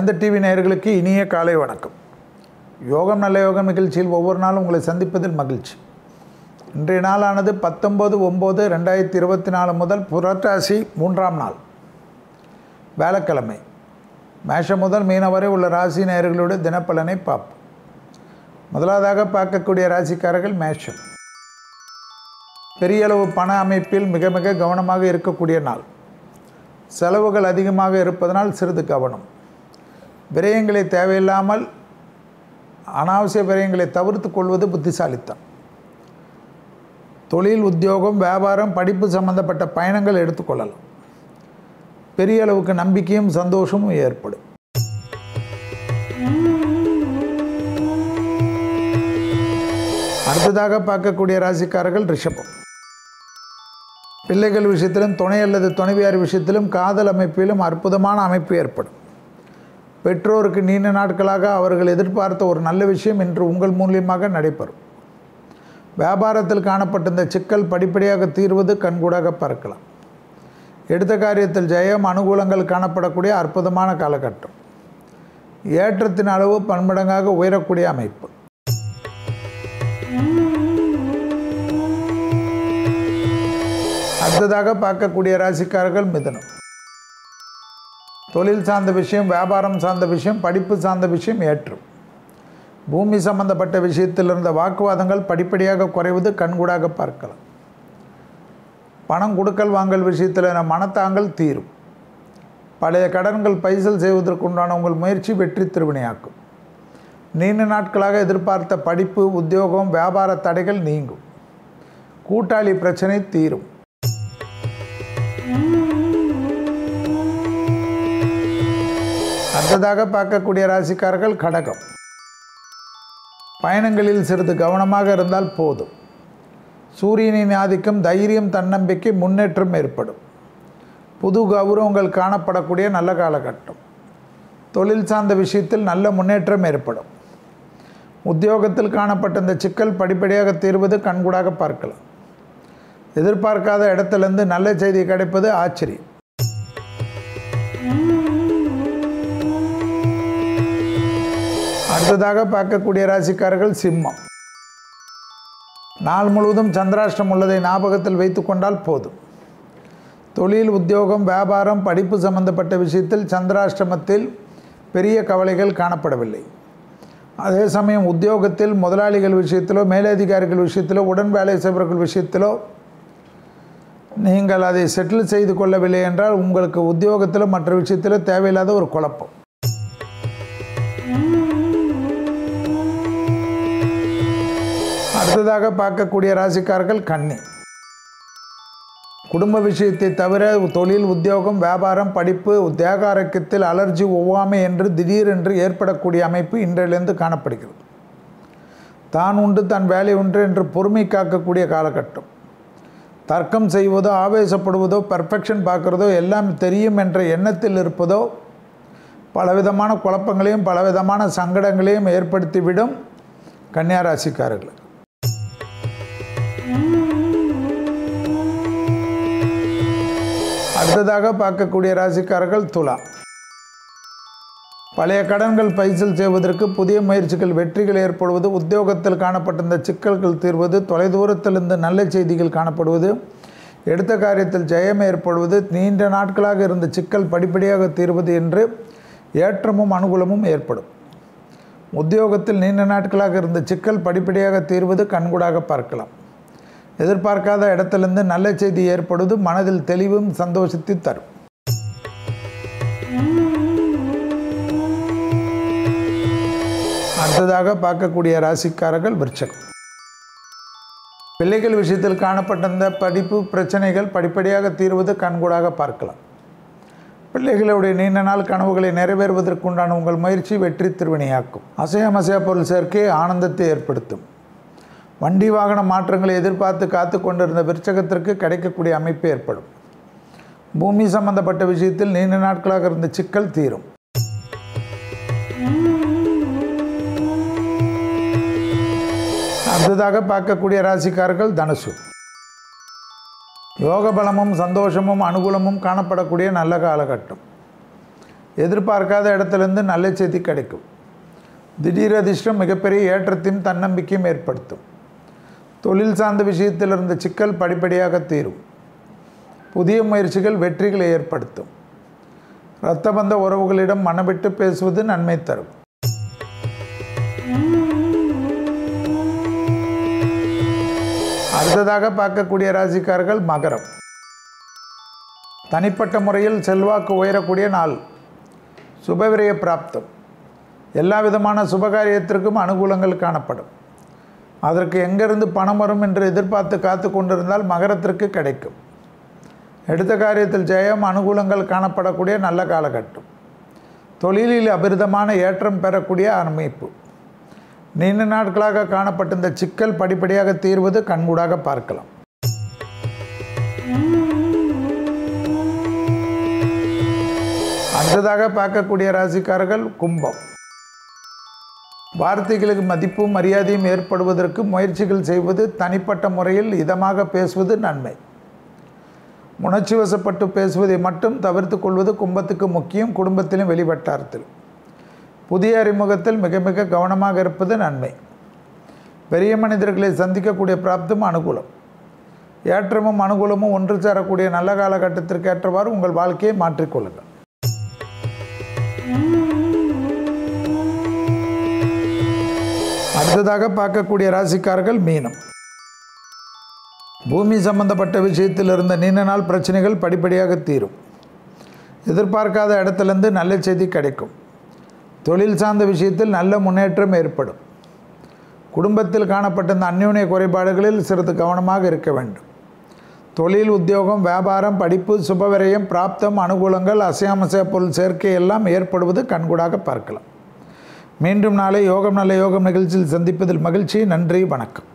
எந்த டிவி நேயர்களுக்கு இனிய காலை வணக்கம். யோகம் நல்ல யோகம் நிகழ்ச்சியில் ஒவ்வொரு நாளும் உங்களை சந்திப்பதில் மகிழ்ச்சி. இன்றைய நாளானது பத்தொம்பது ஒம்பது ரெண்டாயிரத்தி இருபத்தி நாலு முதல் புரட்டாசி மூன்றாம் நாள். வேலைக்கிழமை மேஷம் முதல் மீன வரை உள்ள ராசி நேயர்களுடைய தினப்பலனை பார்ப்போம். முதலாவதாக பார்க்கக்கூடிய ராசிக்காரர்கள் மேஷம். பெரிய அளவு பண அமைப்பில் மிக மிக கவனமாக இருக்கக்கூடிய நாள். செலவுகள் அதிகமாக இருப்பதனால் சிறிது கவனம். விரயங்களை தேவையில்லாமல் அனாவசிய விரயங்களை தவிர்த்து கொள்வது புத்திசாலித்தம். தொழில் உத்தியோகம் வியாபாரம் படிப்பு சம்பந்தப்பட்ட பயணங்கள் எடுத்துக்கொள்ளலாம் பெரிய அளவுக்கு நம்பிக்கையும் சந்தோஷமும் ஏற்படும். அடுத்ததாக பார்க்கக்கூடிய ராசிக்காரர்கள் ரிஷபம். பிள்ளைகள் விஷயத்திலும் துணை அல்லது துணைவியார் விஷயத்திலும் காதல் அமைப்பிலும் அற்புதமான அமைப்பு ஏற்படும். பெற்றோருக்கு நீண்ட நாட்களாக அவர்கள் எதிர்பார்த்த ஒரு நல்ல விஷயம் இன்று உங்கள் மூலியமாக நடைபெறும். வியாபாரத்தில் காணப்பட்டிருந்த சிக்கல் படிப்படியாக தீர்வது கண்கூடாக பார்க்கலாம். எடுத்த காரியத்தில் ஜெயம் அனுகூலங்கள் காணப்படக்கூடிய அற்புதமான காலகட்டம். ஏற்றத்தின் அளவு பன்மடங்காக உயரக்கூடிய அமைப்பு. அடுத்ததாக பார்க்கக்கூடிய ராசிக்காரர்கள் மிதனம். தொழில் சார்ந்த விஷயம் வியாபாரம் சார்ந்த விஷயம் படிப்பு சார்ந்த விஷயம் ஏற்றும். பூமி சம்பந்தப்பட்ட விஷயத்தில் இருந்த வாக்குவாதங்கள் படிப்படியாக குறைவது கண்கூடாக பார்க்கலாம். பணம் கொடுக்கல் வாங்கல் விஷயத்தில் மனத்தாங்கள் தீரும். பழைய கடன்கள் பைசல் செய்வதற்குண்டான உங்கள் முயற்சி வெற்றி திருவினையாக்கும். நீண்ட நாட்களாக எதிர்பார்த்த படிப்பு உத்தியோகம் வியாபார தடைகள் நீங்கும். கூட்டாளி பிரச்சனை தீரும். அடுத்ததாக பார்க்கக்கூடிய ராசிக்காரர்கள் கடகம். பயணங்களில் சிறிது கவனமாக இருந்தால் போதும். சூரியனின் ஆதிக்கம் தைரியம் தன்னம்பிக்கை முன்னேற்றம் ஏற்படும். புது கௌரவங்கள் காணப்படக்கூடிய நல்ல காலகட்டம். தொழில் சார்ந்த விஷயத்தில் நல்ல முன்னேற்றம் ஏற்படும். உத்தியோகத்தில் காணப்பட்ட இந்த சிக்கல் படிப்படியாக தீர்வது கண்கூடாக பார்க்கலாம். எதிர்பார்க்காத இடத்திலிருந்து நல்ல செய்தி கிடைப்பது ஆச்சரியம். அடுத்ததாக பார்க்கக்கூடிய ராசிக்காரர்கள் சிம்மம். நாள் முழுவதும் சந்திராஷ்டம் உள்ளதை ஞாபகத்தில் வைத்து கொண்டால் போதும். தொழில் உத்தியோகம் வியாபாரம் படிப்பு சம்பந்தப்பட்ட விஷயத்தில் சந்திராஷ்டமத்தில் பெரிய கவலைகள் காணப்படவில்லை. அதே சமயம் உத்தியோகத்தில் முதலாளிகள் விஷயத்திலோ மேலதிகாரிகள் விஷயத்திலோ உடன் வேலை செய்பவர்கள் விஷயத்திலோ நீங்கள் அதை செட்டில் செய்து கொள்ளவில்லை என்றால் உங்களுக்கு உத்தியோகத்திலோ மற்ற விஷயத்திலோ தேவையில்லாத ஒரு குழப்பம். அடுத்ததாக பார்க்கக்கூடிய ராசிக்காரர்கள் கன்னி. குடும்ப விஷயத்தை தவிர தொழில் உத்தியோகம் வியாபாரம் படிப்பு தேக ஆரோக்கியத்தில் அலர்ஜி ஒவ்வாமை என்று திடீரென்று ஏற்படக்கூடிய அமைப்பு இன்றிலிருந்து காணப்படுகிறது. தான் உண்டு தன் வேலை உண்டு என்று பொறுமை காக்கக்கூடிய காலகட்டம். தர்க்கம் செய்வதோ ஆவேசப்படுவதோ பர்ஃபெக்ஷன் பார்க்குறதோ எல்லாம் தெரியும் என்ற எண்ணத்தில் இருப்பதோ பலவிதமான குழப்பங்களையும் பலவிதமான சங்கடங்களையும் ஏற்படுத்திவிடும் கன்னியாராசிக்காரர்கள் அடுத்ததாக பார்க்கக்கூடிய ராசிக்காரர்கள் துலா. பழைய கடன்கள் பைசல் செய்வதற்கு புதிய முயற்சிகள் வெற்றிகள் ஏற்படுவது உத்தியோகத்தில் காணப்பட்ட இந்த சிக்கல்கள் தீர்வது தொலைதூரத்திலிருந்து நல்ல செய்திகள் காணப்படுவது எடுத்த காரியத்தில் ஜெயம் ஏற்படுவது நீண்ட நாட்களாக இருந்த சிக்கல் படிப்படியாக தீர்வது என்று ஏற்றமும் அனுகூலமும் ஏற்படும். உத்தியோகத்தில் நீண்ட நாட்களாக இருந்த சிக்கல் படிப்படியாக தீர்வது கண்கூடாக பார்க்கலாம். எதிர்பார்க்காத இடத்திலிருந்து நல்ல செய்தி ஏற்படுவது மனதில் தெளிவும் சந்தோஷத்தை தரும். அடுத்ததாக பார்க்கக்கூடிய ராசிக்காரர்கள் விருச்சகம். பிள்ளைகள் விஷயத்தில் காணப்பட்டிருந்த படிப்பு பிரச்சனைகள் படிப்படியாக தீர்வது கண்கூடாக பார்க்கலாம். பிள்ளைகளுடைய நீண்ட நாள் கனவுகளை நிறைவேறுவதற்குண்டான உங்கள் முயற்சி வெற்றி திருவினையாக்கும். அசையமசைய பொருள் சேர்க்கை ஆனந்தத்தை ஏற்படுத்தும். வண்டி வாகன மாற்றங்களை எதிர்பார்த்து காத்து கொண்டிருந்த விற்சகத்திற்கு கிடைக்கக்கூடிய அமைப்பு ஏற்படும். பூமி சம்பந்தப்பட்ட விஷயத்தில் நீண்ட நாட்களாக இருந்த சிக்கல் தீரும். அடுத்ததாக பார்க்கக்கூடிய ராசிக்காரர்கள் தனுசு. யோக பலமும் சந்தோஷமும் அனுகூலமும் காணப்படக்கூடிய நல்ல காலகட்டம். எதிர்பார்க்காத இடத்துலேருந்து நல்ல செய்தி கிடைக்கும். திடீர் அதிர்ஷ்டம் மிகப்பெரிய ஏற்றத்தையும் தன்னம்பிக்கையும் ஏற்படுத்தும். தொழில் சார்ந்த விஷயத்தில் இருந்த சிக்கல் படிப்படியாக தீரும். புதிய முயற்சிகள் வெற்றிகளை ஏற்படுத்தும். இரத்த பந்த உறவுகளிடம் மனவிட்டு பேசுவது நன்மை தரும். அடுத்ததாக பார்க்கக்கூடிய ராசிக்காரர்கள் மகரம். தனிப்பட்ட முறையில் செல்வாக்கு உயரக்கூடிய நாள். சுபவிரய பிராப்தம். எல்லா விதமான சுபகாரியத்திற்கும் அனுகூலங்கள் காணப்படும். அதற்கு எங்கிருந்து பணம் வரும் என்று எதிர்பார்த்து காத்து கொண்டிருந்தால் மகரத்திற்கு கிடைக்கும். எடுத்த காரியத்தில் ஜெயம் அனுகூலங்கள் காணப்படக்கூடிய நல்ல காலகட்டம். தொழிலில் அபிரிதமான ஏற்றம் பெறக்கூடிய அமைப்பு. நீண்ட நாட்களாக காணப்பட்டிருந்த சிக்கல் படிப்படியாக தீர்வது கண்கூடாக பார்க்கலாம். அடுத்ததாக பார்க்கக்கூடிய ராசிக்காரர்கள் கும்பம். வார்த்தைகளுக்கு மதிப்பும் மரியாதையும் ஏற்படுவதற்கு முயற்சிகள் செய்வது தனிப்பட்ட முறையில் இதமாக பேசுவது நன்மை. உணர்ச்சி வசப்பட்டு பேசுவதை மட்டும் தவிர்த்து கொள்வது கும்பத்துக்கு முக்கியம் குடும்பத்திலும் வெளிவட்டாரத்தில் புதிய அறிமுகத்தில் மிக மிக கவனமாக இருப்பது நன்மை. பெரிய மனிதர்களை சந்திக்கக்கூடிய பிராப்தம் அனுகூலம். ஏற்றமும் அனுகூலமும் ஒன்று சேரக்கூடிய நல்ல காலகட்டத்திற்கு ஏற்றவாறு உங்கள் வாழ்க்கையை மாற்றிக்கொள்ளுங்கள் அடுத்ததாக பார்க்கக்கூடிய ராசிக்காரர்கள் மீனம். பூமி சம்பந்தப்பட்ட விஷயத்தில் இருந்த நீண்ட நாள் பிரச்சனைகள் படிப்படியாக தீரும். எதிர்பார்க்காத இடத்துலேருந்து நல்ல செய்தி கிடைக்கும். தொழில் சார்ந்த விஷயத்தில் நல்ல முன்னேற்றம் ஏற்படும். குடும்பத்தில் காணப்பட்ட இந்த அந்யோன்ய குறைபாடுகளில் சிறிது கவனமாக இருக்க வேண்டும். தொழில் உத்தியோகம் வியாபாரம் படிப்பு சுபவிரயம் பிராப்தம் அனுகூலங்கள் அசையாமசைய பொருள் சேர்க்கை எல்லாம் ஏற்படுவது கண்கூடாக பார்க்கலாம். மீண்டும் நாளை யோகம் நல்ல யோகம் நிகழ்ச்சியில் சந்திப்பதில் மகிழ்ச்சி. நன்றி வணக்கம்.